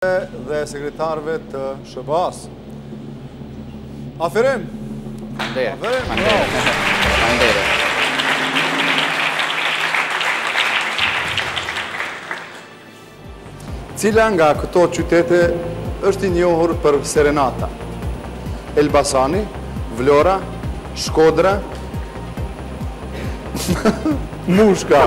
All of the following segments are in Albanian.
dhe sekretarëve të SHBA-s. Aferim! Andere, andere, andere. Cila nga këto qytete është i njohur për serenata? Elbasani, Vlora, Shkodra, Mushka.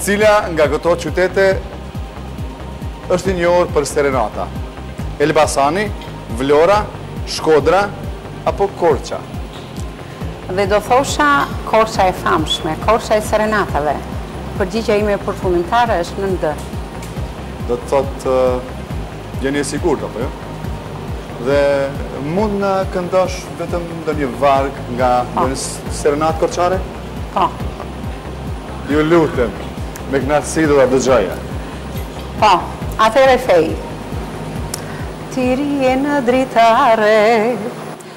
Cila nga këto qytete është i njohur për serenata? Elbasani, Vlora, Shkodra apo Korça? Dhe do thosha Korça e famshme, Korça e serenatave. Përgjigja ime përfundimtare është nën D. Do të thotë Jeni i sigurt apo jo? Dhe mund të na këndosh vetëm ndonjë varg nga po. një serenatë korçare? Pa. Po. Ju lutem, me kënaqësi do ta dëgjoja. Pa, po, atëherë. Ti rrije në dritare,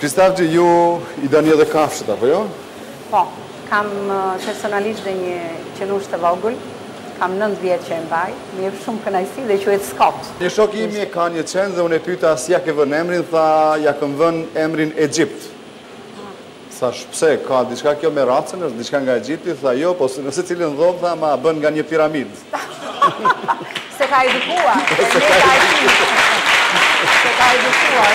Kristaq, ju i doni edhe kafshët, apo jo? Po, kam personalisht dhe një qenush të vogël, kam nëntë vjet që e mbaj, më jep shumë kënaqësi dhe quhet Scott. Një shok imi e ka një qen dhe unë e pyeta si ia ke vënë emrin, tha ia kam vënë emrin Egjipt. Thashë, pse, ka diçka kjo me racën, është diçka nga Egjipti? Tha, jo, po në secilën dhomë, tha, ma bën nga një piramidë. S'e ka edukuar, s'e ka edukuar. S'e ka edukuar.